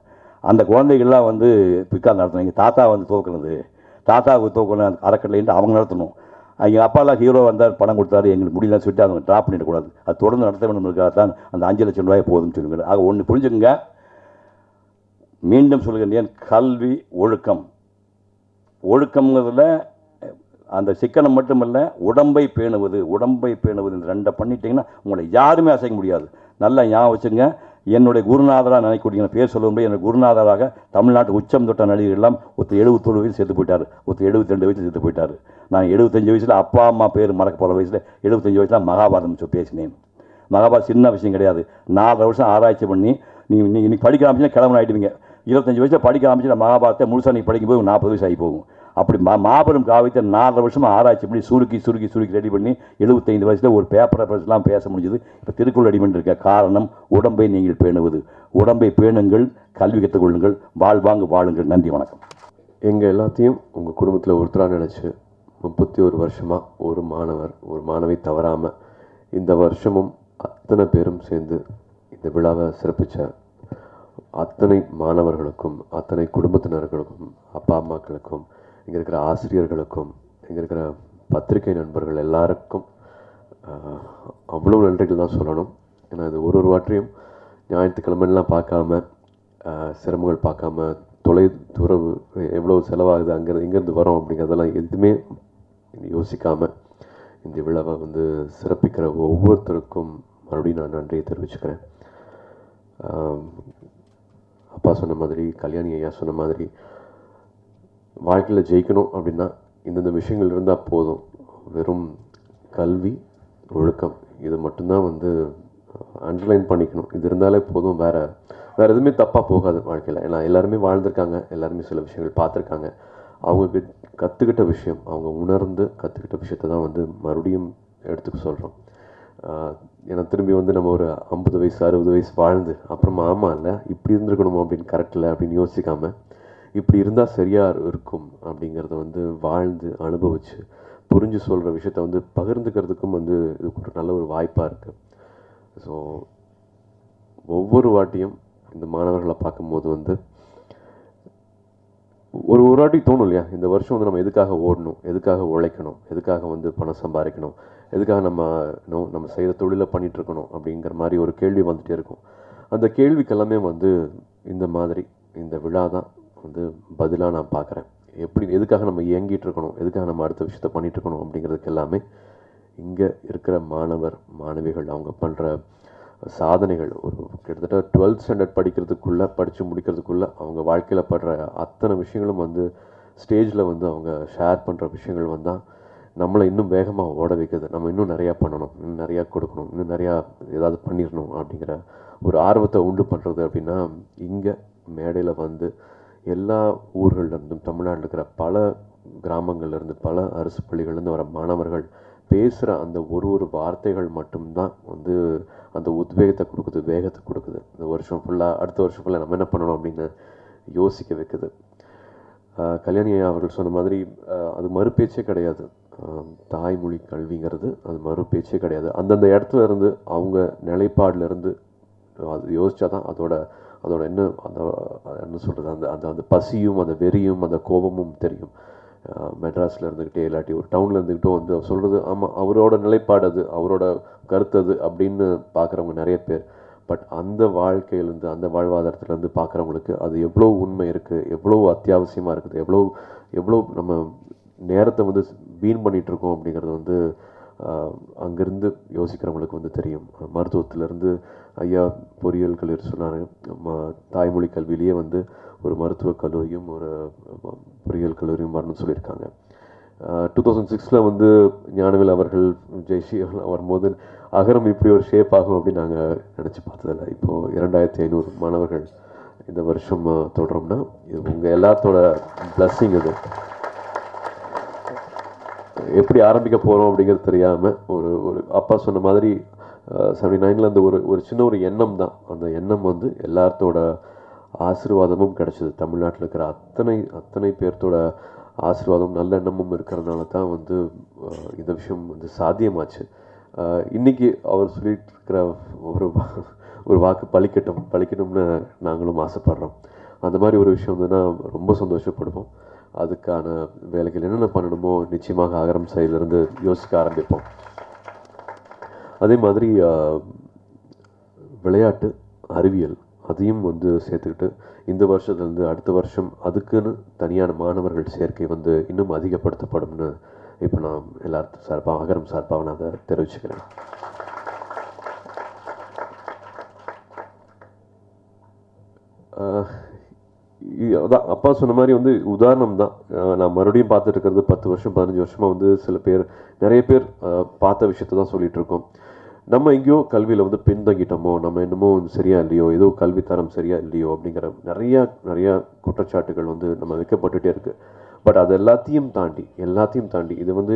அந்த குழந்தைகள்லாம் வந்து பிக்கா நடத்துனாங்க தாத்தா வந்து தோக்குனது. தாத்தாவுக்கு தோக்கணும் அந்த அறக்கட்டளைன்ட்டு அவங்க நடத்தணும். எங்கள் அப்பாலாம் ஹீரோ வந்தார் பணம் கொடுத்தாரு. எங்களுக்கு முடியலன்னு சொல்லிட்டு அவங்க ட்ராப் பண்ணிடக்கூடாது. அது தொடர்ந்து நடத்த வேண்டும்ன்றதுக்காக தான் அந்த அஞ்சு லட்சம் ரூபாய் போதும்னு சொல்லுங்கள் ஆக ஒன்று புரிஞ்சுக்கங்க. மீண்டும் சொல்கின்றேன் கல்வி ஒழுக்கம். ஒழுக்கம்ங்கிறதுல அந்த சிக்கனம் மட்டுமல்ல உடம்பை பேணுவது உடம்பை பேணுவது இந்த ரெண்டை பண்ணிட்டீங்கன்னா உங்களை யாருமே அசைக்க முடியாது. நல்லா ஞாபகம் வச்சுங்க என்னுடைய குருநாதராக நினைக்கூடிய பேர் சொல்லும்போது என்னுடைய குருநாதராக தமிழ்நாட்டு உச்சம் தொட்ட நடிகர் எல்லாம் ஒருத்தர் எழுபத்தொழு வயசு செத்து போயிட்டார். ஒருத்தர் எழுபத்தி ரெண்டு வயசு செத்து போயிட்டார். நான் எழுபத்தஞ்சு வயசில் அப்பா அம்மா பேர் மறக்க போகிற வயசில் எழுபத்தஞ்சு வயசில் மகாபாரதம் பேசினேன். மகாபாரதம் சின்ன விஷயம் கிடையாது. நாலரை வருஷம் ஆராய்ச்சி பண்ணி நீங்கள் இன்னைக்கு படிக்க ஆரம்பிச்சுன்னா கிளம்புன ஆகிடுவீங்க இருபத்தஞ்சி வயசில் படிக்க ஆரம்பிச்சு மகாபாரத்தை முழுசாக நீங்கள் படிக்கும்போது நாற்பது வயசு ஆகி போகும் அப்படி மா மாபெரும் காவியத்தை நாலரை வருஷமாக ஆராய்ச்சி பண்ணி சுருக்கி சுருக்கி சுருக்கி ரெடி பண்ணி எழுபத்தைந்து வயசில் ஒரு பேப்பரை பேசலாம் பேச முடிஞ்சது. இப்போ திருக்குறள் ரெடி பண்ணிருக்க காரணம் உடம்பை நீங்கள் பேணுவது. உடம்பை பேணுங்கள் கல்வி கற்றுக்கொள்ளுங்கள் வாழ்வாங்கு வாழுங்கள். நன்றி வணக்கம். எங்கள் எல்லாத்தையும் உங்கள் குடும்பத்தில் ஒருத்தராக நினச்சி முப்பத்தி ஒரு வருஷமாக ஒரு மாணவர் ஒரு மாணவி தவறாமல் இந்த வருஷமும் அத்தனை பேரும் சேர்ந்து இந்த விழாவை சிறப்பித்த அத்தனை மாணவர்களுக்கும் அத்தனை குடும்பத்தினர்களுக்கும் அப்பா அம்மாக்களுக்கும் இங்கே இருக்கிற ஆசிரியர்களுக்கும் இங்கே இருக்கிற பத்திரிகை நண்பர்கள் எல்லாருக்கும் அவ்வளோ நன்றிகள் தான் சொல்லணும். ஏன்னா இது ஒரு ஒரு வாட்டியும் ஞாயிற்றுக்கிழமைலாம் பார்க்காம சிரமங்கள் பார்க்காம தொலை துறவு எவ்வளோ செலவாகுது அங்கே இங்கேருந்து வரோம் அப்படிங்கிறதெல்லாம் எதுவுமே யோசிக்காமல் இந்த விழாவை வந்து சிறப்பிக்கிற ஒவ்வொருத்தருக்கும் மறுபடியும் நான் நன்றியை தெரிவிச்சுக்கிறேன். அப்பா சொன்ன மாதிரி கல்யாணி ஐயா சொன்ன மாதிரி வாழ்க்கையில் ஜெயிக்கணும் அப்படின்னா இந்தந்த விஷயங்கள் இருந்தால் போதும். வெறும் கல்வி ஒழுக்கம் இது மட்டும்தான் வந்து அண்டர்லைன் பண்ணிக்கணும். இது இருந்தாலே போதும் வேறு வேறு எதுவுமே தப்பாக போகாது வாழ்க்கையில். ஏன்னா எல்லாருமே வாழ்ந்திருக்காங்க எல்லாருமே சில விஷயங்கள் பார்த்துருக்காங்க. அவங்க கத்- விஷயம் அவங்க உணர்ந்து கற்றுக்கிட்ட விஷயத்தை தான் வந்து மறுபடியும் எடுத்துக்க சொல்கிறோம் ஏன்னா திரும்பி வந்து நம்ம ஒரு ஐம்பது வயசு அறுபது வயசு வாழ்ந்து அப்புறமா ஆமாம் இல்லை இப்படி இருந்திருக்கணுமா அப்படின்னு கரெக்ட் இல்லை அப்படின்னு யோசிக்காமல் இப்படி இருந்தால் சரியாக இருக்கும் அப்படிங்கிறத வந்து வாழ்ந்து அனுபவித்து புரிஞ்சு சொல்கிற விஷயத்த வந்து பகிர்ந்துக்கிறதுக்கும் வந்து இதுக்கு ஒரு நல்ல ஒரு வாய்ப்பாக இருக்குது ஸோ ஒவ்வொரு வாட்டியும் இந்த மாணவர்களை பார்க்கும்போது வந்து ஒரு ஒரு வாட்டி தோணும் இல்லையா? இந்த வருஷம் வந்து நம்ம எதுக்காக ஓடணும்? எதுக்காக உழைக்கணும்? எதுக்காக வந்து பணம் சம்பாதிக்கணும்? எதுக்காக நம்ம இன்னும் நம்ம செய்கிற தொழிலை பண்ணிகிட்ருக்கணும் அப்படிங்கிற மாதிரி ஒரு கேள்வி வந்துகிட்டே இருக்கும். அந்த கேள்விக்கெல்லாமே வந்து இந்த மாதிரி இந்த விழா தான் வந்து பதிலாக நான் பார்க்குறேன். எப்படி எதுக்காக நம்ம இயங்கிட்டு இருக்கணும் எதுக்காக நம்ம அடுத்த விஷயத்த பண்ணிட்டு இருக்கணும் அப்படிங்கிறதுக்கு எல்லாமே இங்கே இருக்கிற மாணவர் மாணவிகள் அவங்க பண்ணுற சாதனைகள். ஒரு கிட்டத்தட்ட டுவெல்த் ஸ்டாண்டர்ட் படிக்கிறதுக்குள்ளே படித்து முடிக்கிறதுக்குள்ளே அவங்க வாழ்க்கையில் படுற அத்தனை விஷயங்களும் வந்து ஸ்டேஜில் வந்து அவங்க ஷேர் பண்ணுற விஷயங்கள் வந்தால் நம்மளை இன்னும் வேகமாக ஓட வைக்கிறது நம்ம இன்னும் நிறையா பண்ணணும் இன்னும் நிறையா கொடுக்கணும் இன்னும் நிறையா ஏதாவது பண்ணிடணும் அப்படிங்கிற ஒரு ஆர்வத்தை உண்டு பண்ணுறது அப்படின்னா இங்கே மேடையில் வந்து எல்லா ஊர்கள்லேருந்தும் தமிழ்நாட்டில் இருக்கிற பல கிராமங்கள்லேருந்து பல அரசு பள்ளிகள்லேருந்து வர மாணவர்கள் பேசுகிற அந்த ஒரு ஒரு வார்த்தைகள் மட்டும்தான் வந்து அந்த உத்வேகத்தை கொடுக்குது வேகத்தை கொடுக்குது. இந்த வருஷம் ஃபுல்லாக அடுத்த வருஷம் ஃபுல்லாக நம்ம என்ன பண்ணணும் அப்படின்னு யோசிக்க வைக்குது. கல்யாணி ஐயா அவர்கள் சொன்ன மாதிரி அது மறுபேச்சே கிடையாது. தாய்மொழி கல்விங்கிறது அது மறுபேச்சே கிடையாது. அந்தந்த இடத்துல இருந்து அவங்க நிலைப்பாடுல இருந்து அது யோசித்தா தான் அதோட அதோட என்ன அந்த என்ன சொல்கிறது அந்த அந்த அந்த பசியும் அந்த வெறியும் அந்த கோபமும் தெரியும். மெட்ராஸில் இருந்துக்கிட்டே இல்லாட்டி ஒரு டவுனில் இருந்துக்கிட்டோ வந்து சொல்கிறது ஆமாம் அவரோட நிலைப்பாடு அது அவரோட கருத்து அது அப்படின்னு பார்க்குறவங்க நிறைய பேர். பட் அந்த வாழ்க்கையிலேருந்து அந்த வாழ்வாதாரத்துலேருந்து பார்க்குறவங்களுக்கு அது எவ்வளோ உண்மை இருக்குது எவ்வளோ அத்தியாவசியமாக இருக்குது எவ்வளோ எவ்வளோ நம்ம நேரத்தை வந்து வீண் பண்ணிகிட்ருக்கோம் இருக்கோம் அப்படிங்கிறது வந்து அங்கேருந்து யோசிக்கிறவங்களுக்கு வந்து தெரியும். மருத்துவத்திலேருந்து ஐயா பொறியியல் கல்லூரி சொன்னார் தாய்மொழி கல்வியிலேயே வந்து ஒரு மருத்துவக் கல்லூரியும் ஒரு பொறியியல் கல்லூரியும் வரணும்னு சொல்லியிருக்காங்க. டூ தௌசண்ட் சிக்ஸில் வந்து ஞானவேல் அவர்கள் ஜெய்ஷி அவர்கள் வரும்போது அகரம் இப்படி ஒரு ஷேப் ஆகும் அப்படின்னு நாங்கள் நினச்சி பார்த்ததில்ல. இப்போது இரண்டாயிரத்தி ஐநூறு மாணவர்கள் இந்த வருஷம் தொடரோம்னா இது உங்கள் எல்லாத்தோட பிளஸ்ஸிங் இது. எப்படி ஆரம்பிக்க போகிறோம் அப்படிங்கிறது தெரியாமல் ஒரு ஒரு அப்பா சொன்ன மாதிரி செவன்டி நைனில் அந்த ஒரு ஒரு சின்ன ஒரு எண்ணம் தான். அந்த எண்ணம் வந்து எல்லாத்தோட ஆசீர்வாதமும் கிடச்சிது. தமிழ்நாட்டில் இருக்கிற அத்தனை அத்தனை பேர்த்தோட ஆசீர்வாதம் நல்ல எண்ணமும் இருக்கிறதுனால தான் வந்து இந்த விஷயம் வந்து சாத்தியமாச்சு. இன்றைக்கி இன்னைக்கு அவர் சொல்லிட்டு இருக்கிற ஒரு வா- ஒரு வாக்கு பழிக்கட்டும் பழிக்கணும்னு நாங்களும் ஆசைப்பட்றோம். அந்த மாதிரி ஒரு விஷயம் வந்துன்னா ரொம்ப சந்தோஷப்படுவோம். அதுக்கான வேலைகள் என்னென்ன பண்ணணுமோ நிச்சயமாக அகரம் சைடிலிருந்து யோசிக்க ஆரம்பிப்போம். அதே மாதிரி விளையாட்டு அறிவியல் அதையும் வந்து சேர்த்துக்கிட்டு இந்த வருஷத்துலேருந்து அடுத்த வருஷம் அதுக்குன்னு தனியான மாணவர்கள் சேர்க்கை வந்து இன்னும் அதிகப்படுத்தப்படும்னு இப்போ நான் எல்லாருக்கும் சார்பாக அகரம் சார்பாக நான் அதை தெரிவிச்சுக்கிறேன். ஆஹ் அதான் அப்பா சொன்ன மாதிரி வந்து உதாரணம் தான். ஆஹ் நான் மறுபடியும் பார்த்துட்டு இருக்கிறது பத்து வருஷம் பதினஞ்சு வருஷமா வந்து சில பேர் நிறைய பேர் பார்த்த விஷயத்தை தான் சொல்லிட்டு இருக்கோம். நம்ம எங்கேயோ கல்வியில் வந்து பின்தங்கிட்டோமோ நம்ம என்னமோ சரியா இல்லையோ ஏதோ கல்வித்தரம் சரியாக இல்லையோ அப்படிங்கிற நிறையா நிறையா குற்றச்சாட்டுகள் வந்து நம்ம வைக்கப்பட்டுகிட்டே இருக்குது பட் அது எல்லாத்தையும் தாண்டி எல்லாத்தையும் தாண்டி இது வந்து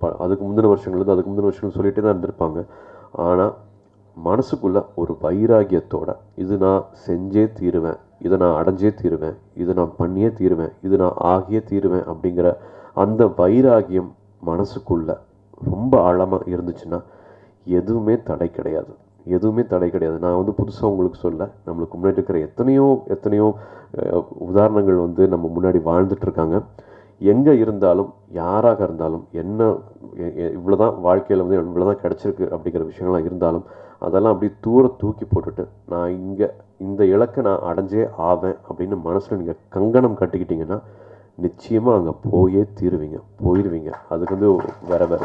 ப- அதுக்கு முந்தின வருஷங்கள் அதுக்கு முந்தின வருஷங்கள் சொல்லிகிட்டே தான் இருந்திருப்பாங்க. ஆனால் மனசுக்குள்ளே ஒரு வைராகியத்தோட இது நான் செஞ்சே தீருவேன் இதை நான் அடைஞ்சே தீருவேன் இதை நான் பண்ணியே தீருவேன் இது நான் ஆகியே தீருவேன் அப்படிங்கிற அந்த வைராகியம் மனசுக்குள்ளே ரொம்ப ஆழமாக இருந்துச்சுன்னா எதுவுமே தடை கிடையாது. எதுவுமே தடை கிடையாது. நான் வந்து புதுசாக உங்களுக்கு சொல்ல நம்மளுக்கு முன்னாடி இருக்கிற எத்தனையோ எத்தனையோ உதாரணங்கள் வந்து நம்ம முன்னாடி வாழ்ந்துட்டுருக்காங்க எங்கே இருந்தாலும் யாராக இருந்தாலும் என்ன எ- தான் வாழ்க்கையில் வந்து இவ்வளோ தான் கிடச்சிருக்கு அப்படிங்கிற விஷயங்கள்லாம் இருந்தாலும் அதெல்லாம் அப்படியே தூர தூக்கி போட்டுட்டு நான் இங்கே இந்த இலக்கை நான் அடைஞ்சே ஆவேன் அப்படின்னு மனசில் நீங்கள் கங்கணம் கட்டிக்கிட்டிங்கன்னா நிச்சயமாக அங்கே போயே தீருவீங்க போயிடுவீங்க அதுக்கு வந்து வேறு வேற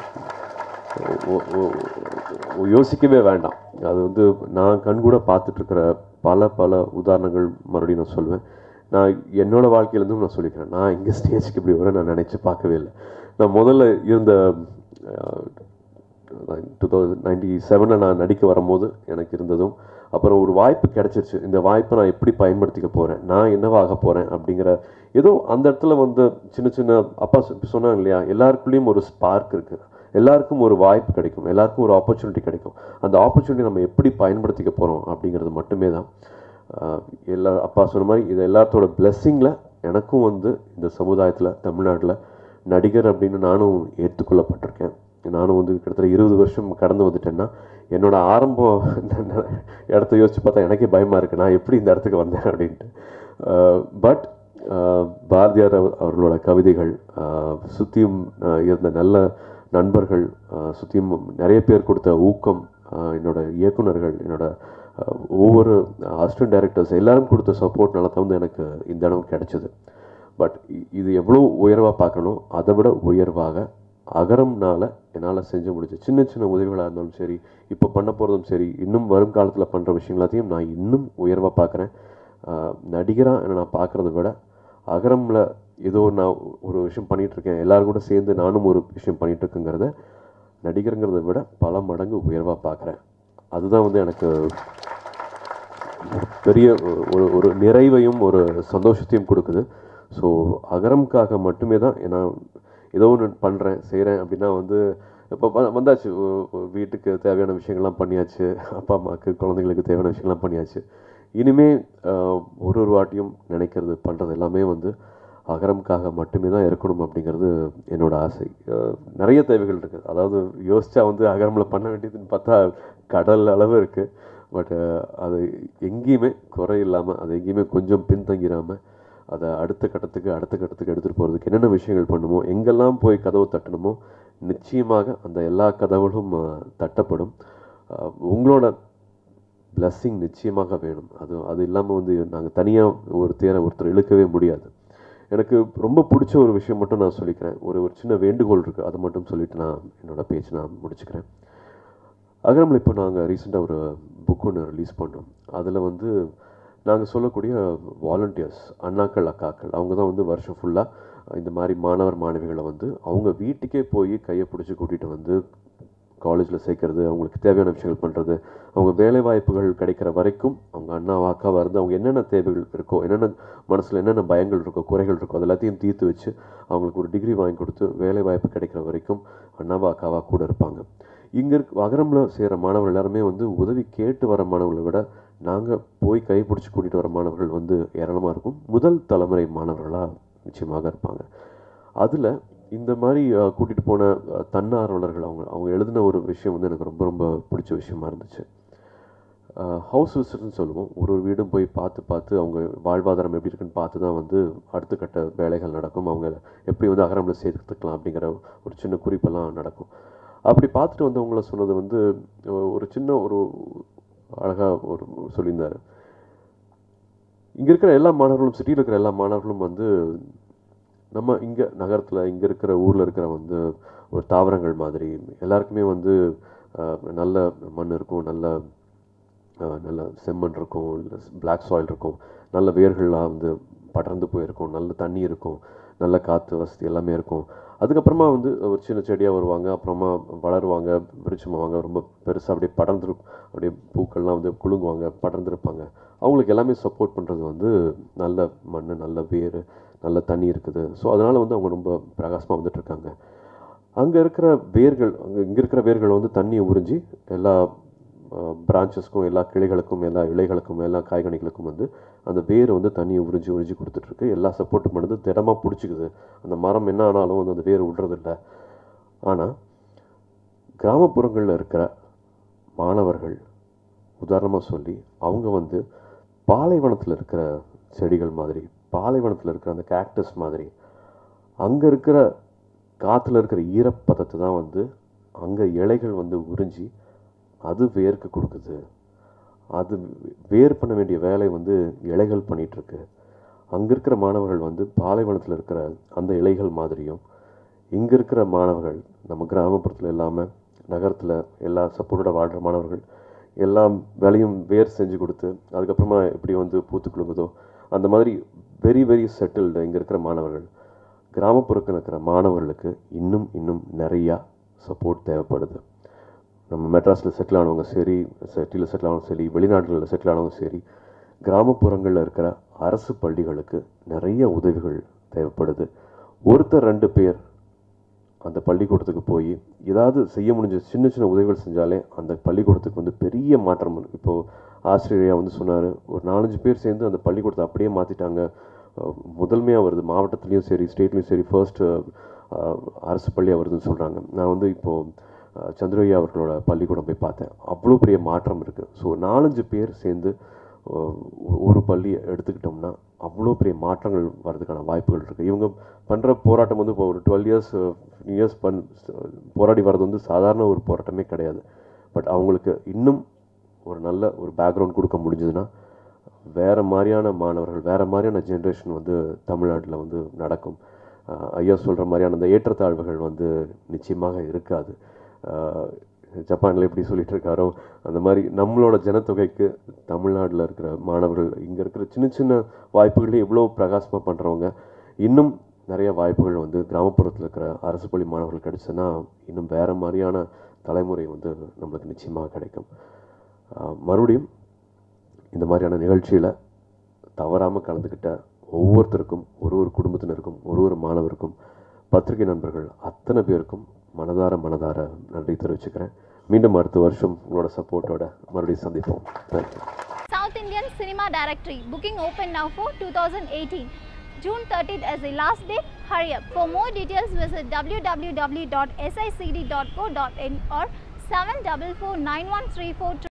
யோசிக்கவே வேண்டாம். அது வந்து நான் கண்கூட பார்த்துட்ருக்கிற பல பல உதாரணங்கள் மறுபடியும் நான் சொல்லுவேன் நான் என்னோடய வாழ்க்கையிலேருந்தும் நான் சொல்லிக்கிறேன். நான் இங்கே ஸ்டேஜுக்கு இப்படி வர நான் நினச்சி பார்க்கவே இல்லை. நான் முதல்ல இருந்த டூ தௌசண்ட் நைன்டி செவனில் நான் நடிக்க வரும்போது எனக்கு இருந்ததும் அப்புறம் ஒரு வாய்ப்பு கிடச்சிருச்சு. இந்த வாய்ப்பை நான் எப்படி பயன்படுத்திக்க போகிறேன் நான் என்னவாக போகிறேன் அப்படிங்கிற ஏதோ அந்த இடத்துல வந்து சின்ன சின்ன அப்பா சொ- சொன்னாங்க இல்லையா? எல்லாருக்குள்ளேயும் ஒரு ஸ்பார்க் இருக்குது எல்லாருக்கும் ஒரு வாய்ப்பு கிடைக்கும். எல்லாருக்கும் ஒரு ஆப்பர்ச்சுனிட்டி கிடைக்கும். அந்த ஆப்பர்ச்சுனிட்டி நம்ம எப்படி பயன்படுத்திக்க போகிறோம் அப்படிங்கிறது மட்டுமே தான். எல்லா அப்பா சொன்ன மாதிரி இது எல்லாத்தோட பிளெஸ்ஸிங்கில் எனக்கும் வந்து இந்த சமுதாயத்தில் தமிழ்நாட்டில் நடிகர் அப்படின்னு நானும் ஏற்றுக்கொள்ளப்பட்டிருக்கேன். நானும் வந்து கிட்டத்தட்ட இருபது வருஷம் கடந்து வந்துட்டேன்னா என்னோட ஆரம்பம் இடத்த யோசிச்சு பார்த்தா எனக்கே பயமாக இருக்குது நான் எப்படி இந்த இடத்துக்கு வந்தேன் அப்படின்ட்டு. பட் பாரதியார் அவர்களோட கவிதைகள் சுற்றியும் இருந்த நல்ல நண்பர்கள் சுற்றியும் நிறைய பேர் கொடுத்த ஊக்கம் என்னோடய இயக்குநர்கள் இயக்குனர்கள் ஒவ்வொரு அசிஸ்டன்ட் டைரக்டர்ஸ் எல்லாரும் கொடுத்த சப்போர்ட்னால தான் வந்து எனக்கு இந்த இடம் கிடச்சிது. பட் இது எவ்வளோ உயர்வாக பார்க்கணும் அதை விட உயர்வாக அகரம்னால் என்னால் செஞ்சு முடிச்சு சின்ன சின்ன உதவிகளாக இருந்தாலும் சரி இப்போ பண்ண போகிறதும் சரி இன்னும் வரும் காலத்தில் பண்ணுற விஷயங்களாத்தையும் எல்லாத்தையும் நான் இன்னும் உயர்வாக பார்க்குறேன். நடிகராக என்னை நான் பார்க்குறத விட அகரமில் ஏதோ நான் ஒரு விஷயம் பண்ணிகிட்ருக்கேன் இருக்கேன் கூட சேர்ந்து நானும் ஒரு விஷயம் பண்ணிகிட்டுருக்குங்கிறத நடிகருங்கிறத விட பல மடங்கு உயர்வாக பார்க்குறேன் அதுதான் வந்து எனக்கு பெரிய ஒரு ஒரு நிறைவையும் ஒரு சந்தோஷத்தையும் கொடுக்குது. ஸோ அகரம்காக மட்டுமே தான் நான் ஏதோ ஒன்று பண்ணுறேன் செய்கிறேன் அப்படின்னா வந்து இப்போ வந்தாச்சு. வீட்டுக்கு தேவையான விஷயங்கள்லாம் பண்ணியாச்சு. அப்பா அம்மாவுக்கு குழந்தைங்களுக்கு தேவையான விஷயங்கள்லாம் பண்ணியாச்சு. இனிமேல் ஒரு ஒரு வாட்டியும் நினைக்கிறது பண்ணுறது எல்லாமே வந்து அகரம்காக மட்டுமே தான் இருக்கணும் அப்படிங்கிறது என்னோட ஆசை. நிறைய தேவைகள் இருக்குது அதாவது யோசித்தா வந்து அகரமில் பண்ண வேண்டியதுன்னு பார்த்தா கடல் அளவு இருக்குது பட் அது எங்கேயுமே குறை இல்லாமல் அது எங்கேயுமே கொஞ்சம் பின்தங்கிடாமல் அதை அடுத்த கட்டத்துக்கு அடுத்த கட்டத்துக்கு எடுத்துகிட்டு போகிறதுக்கு என்னென்ன விஷயங்கள் பண்ணுமோ எங்கெல்லாம் போய் கதவு தட்டணுமோ நிச்சயமாக அந்த எல்லா கதவுகளும் தட்டப்படும். உங்களோட பிளஸ்ஸிங் நிச்சயமாக வேணும். அது அது இல்லாமல் வந்து நாங்கள் தனியாக ஒரு தேரை ஒருத்தர் இழுக்கவே முடியாது. எனக்கு ரொம்ப பிடிச்ச ஒரு விஷயம் மட்டும் நான் சொல்லிக்கிறேன். ஒரு ஒரு சின்ன வேண்டுகோள் இருக்குது அதை மட்டும் சொல்லிட்டு நான் என்னோட பேச்சு நான் முடிச்சுக்கிறேன். அகரமில் இப்போ நாங்கள் ரீசெண்டாக ஒரு புக் ஒன்று ரிலீஸ் பண்ணோம். அதில் வந்து நாங்கள் சொல்லக்கூடிய வாலண்டியர்ஸ் அண்ணாக்கள் அக்காக்கள் அவங்க தான் வந்து வருஷம் ஃபுல்லாக இந்த மாதிரி மாணவர் மாணவிகளை வந்து அவங்க வீட்டுக்கே போய் கையை பிடிச்சி கூட்டிகிட்டு வந்து காலேஜில் சேர்க்கறது அவங்களுக்கு தேவையான விஷயங்கள் பண்ணுறது அவங்க வேலை வாய்ப்புகள் கிடைக்கிற வரைக்கும் அவங்க அண்ணாவா அக்காவாக இருந்து அவங்க என்னென்ன தேவைகள் இருக்கோ என்னென்ன மனசில் என்னென்ன பயங்கள் இருக்கோ குறைகள் இருக்கோ அது எல்லாத்தையும் தீர்த்து வச்சு அவங்களுக்கு ஒரு டிகிரி வாங்கி கொடுத்து வேலை வாய்ப்பு கிடைக்கிற வரைக்கும் அண்ணாவா அக்காவாக கூட இருப்பாங்க. இங்கே இருக்க அகரமில் செய்கிற மாணவர்கள் எல்லாருமே வந்து உதவி கேட்டு வர மாணவர்களை விட நாங்கள் போய் கைப்பிடிச்சி கூட்டிகிட்டு வர மாணவர்கள் வந்து ஏராளமாக இருக்கும். முதல் தலைமுறை மாணவர்களாக நிச்சயமாக இருப்பாங்க. அதில் இந்த மாதிரி கூட்டிகிட்டு போன தன்னார்வலர்கள் அவங்க அவங்க எழுதின ஒரு விஷயம் வந்து எனக்கு ரொம்ப ரொம்ப பிடிச்ச விஷயமா இருந்துச்சு. ஹவுஸ் விசிட்னு சொல்லுவோம். ஒரு ஒரு வீடும் போய் பார்த்து பார்த்து அவங்க வாழ்வாதாரம் எப்படி இருக்குன்னு பார்த்து தான் வந்து அடுத்த கட்ட வேலைகள் நடக்கும். அவங்க எப்படி வந்து அகரமில் சேர்த்துக்கலாம் அப்படிங்கிற ஒரு சின்ன குறிப்பெல்லாம் நடக்கும். அப்படி பார்த்துட்டு வந்தவங்கள சொன்னது வந்து ஒரு சின்ன ஒரு அழகாக ஒரு சொல்லியிருந்தார். இங்கே இருக்கிற எல்லா மாணவர்களும் சிட்டியில் இருக்கிற எல்லா மாணவர்களும் வந்து நம்ம இங்கே நகரத்தில் இங்கே இருக்கிற ஊரில் இருக்கிற வந்து ஒரு தாவரங்கள் மாதிரி எல்லாருக்குமே வந்து நல்ல மண் இருக்கும் நல்ல நல்ல செம்மண் இருக்கும் பிளாக் சாயில் இருக்கும் நல்ல வேர்கள்லாம் வந்து படர்ந்து போயிருக்கும் நல்ல தண்ணி இருக்கும் நல்ல காற்று வசதி எல்லாமே இருக்கும். அதுக்கப்புறமா வந்து ஒரு சின்ன செடியாக வருவாங்க அப்புறமா வளருவாங்க விரிச்சமாவாங்க ரொம்ப பெருசாக அப்படியே படர்ந்துரு அப்படியே பூக்கள்லாம் வந்து குலுங்குவாங்க படர்ந்துருப்பாங்க. அவங்களுக்கு எல்லாமே சப்போர்ட் பண்ணுறது வந்து நல்ல மண் நல்ல வேர் நல்ல தண்ணி இருக்குது. ஸோ அதனால் வந்து அவங்க ரொம்ப பிரகாசமாக வந்துட்டுருக்காங்க அங்கே இருக்கிற வேர்கள் அங்கே இங்கே இருக்கிற வேர்கள் வந்து தண்ணியை உறிஞ்சி எல்லா பிரான்ச்சஸ்க்கும் எல்லா கிளைகளுக்கும் எல்லா இலைகளுக்கும் எல்லா காய்கனிகளுக்கும் வந்து அந்த வேர் வந்து தண்ணியை உறிஞ்சி உறிஞ்சி கொடுத்துட்ருக்கு. எல்லா சப்போர்ட்டும் பண்ணுது. திடமாக பிடிச்சிக்குது. அந்த மரம் என்ன ஆனாலும் வந்து அந்த வேர் விடுறதில்ல ஆனால் கிராமப்புறங்களில் இருக்கிற மாணவர்கள் உதாரணமாக சொல்லி அவங்க வந்து பாலைவனத்தில் இருக்கிற செடிகள் மாதிரி பாலைவனத்தில் இருக்கிற அந்த கேக்டஸ் மாதிரி அங்கே இருக்கிற காற்றுல இருக்கிற ஈரப்பதத்தை தான் வந்து அங்கே இலைகள் வந்து உறிஞ்சி அது வேர்க்கு கொடுக்குது. அது வேர் பண்ண வேண்டிய வேலை வந்து இலைகள் பண்ணிகிட்ருக்கு அங்கே இருக்கிற மாணவர்கள் வந்து பாலைவனத்தில் இருக்கிற அந்த இலைகள் மாதிரியும் இங்கே இருக்கிற மாணவர்கள் நம்ம கிராமப்புறத்தில் இல்லாமல் நகரத்தில் எல்லா சப்போர்ட்டோட வாழ்கிற மாணவர்கள் எல்லாம் வேலையும் வேர் செஞ்சு கொடுத்து அதுக்கப்புறமா எப்படி வந்து பூத்து குலுங்குதோ அந்த மாதிரி வெரி வெரி செட்டில்டு இங்கே இருக்கிற மாணவர்கள். கிராமப்புறத்தில் இருக்கிற மாணவர்களுக்கு இன்னும் இன்னும் நிறையா சப்போர்ட் தேவைப்படுது. நம்ம மெட்ராஸில் செட்டில் ஆனவங்க சரி சிட்டியில் செட்டில் ஆனவங்க சரி வெளிநாடுகளில் செட்டில் ஆனவங்க சரி கிராமப்புறங்களில் இருக்கிற அரசு பள்ளிகளுக்கு நிறைய உதவிகள் தேவைப்படுது. ஒருத்தர் ரெண்டு பேர் அந்த பள்ளிக்கூடத்துக்கு போய் ஏதாவது செய்ய முடிஞ்ச சின்ன சின்ன உதவிகள் செஞ்சாலே அந்த பள்ளிக்கூடத்துக்கு வந்து பெரிய மாற்றம் வரும். ஆஸ்திரேலியா வந்து சொன்னார் ஒரு நாலஞ்சு பேர் சேர்ந்து அந்த பள்ளிக்கூடத்தை அப்படியே மாற்றிட்டாங்க முதன்மையாக வருது மாவட்டத்துலேயும் சரி ஸ்டேட்லேயும் சரி ஃபர்ஸ்ட் அரசு பள்ளியாக வருதுன்னு சொல்கிறாங்க நான் வந்து இப்போது சந்திரய்யா அவர்களோட பள்ளிக்கூடம் போய் பார்த்தேன். அவ்வளோ பெரிய மாற்றம் இருக்குது ஸோ நாலஞ்சு பேர் சேர்ந்து ஒரு பள்ளி எடுத்துக்கிட்டோம்னா அவ்வளோ பெரிய மாற்றங்கள் வர்றதுக்கான வாய்ப்புகள் இருக்குது இவங்க பண்ணுற போராட்டம் வந்து இப்போ ஒரு டுவெல் இயர்ஸ் இயர்ஸ் பண் போராடி வர்றது வந்து சாதாரண ஒரு போராட்டமே கிடையாது. பட் அவங்களுக்கு இன்னும் ஒரு நல்ல ஒரு பேக்ரவுண்ட் கொடுக்க முடிஞ்சதுன்னா வேறு மாதிரியான மாணவர்கள் வேறு மாதிரியான ஜென்ரேஷன் வந்து தமிழ்நாட்டில் வந்து நடக்கும். ஐயா சொல்கிற மாதிரியான அந்த ஏற்றத்தாழ்வுகள் வந்து நிச்சயமாக இருக்காது. ஜப்பானில் எப்படி சொல்லிட்டு இருக்காரோ அந்த மாதிரி நம்மளோட ஜனத்தொகைக்கு தமிழ்நாட்டில் இருக்கிற மாணவர்கள் இங்கே இருக்கிற சின்ன சின்ன வாய்ப்புகளே எவ்வளோ பிரகாசமாக பண்ணுறவங்க இன்னும் நிறைய வாய்ப்புகள் வந்து கிராமப்புறத்தில் இருக்கிற அரசு பள்ளி மாணவர்கள் கிடைச்சதுன்னா இன்னும் வேறு மாதிரியான தலைமுறை வந்து நம்மளுக்கு நிச்சயமாக கிடைக்கும். மறுபடியும் இந்த மாதிரியான நிகழ்ச்சியில் தவறாமல் கலந்துக்கிட்ட ஒவ்வொருத்தருக்கும் ஒரு ஒரு குடும்பத்தினருக்கும் ஒரு ஒரு மாணவருக்கும் பத்திரிகை நண்பர்கள் அத்தனை பேருக்கும் மனதார மனதார நன்றி தெரிவிச்சுக்கிறேன் மீண்டும் அடுத்த வருஷம் உங்களோட சப்போர்ட்டோட மறுபடியும் சந்திப்போம் South Indian cinema directory booking open now four two thousand eighteen June 30th as the last day, hurry up. For more details, visit www.sicd.co.in or 744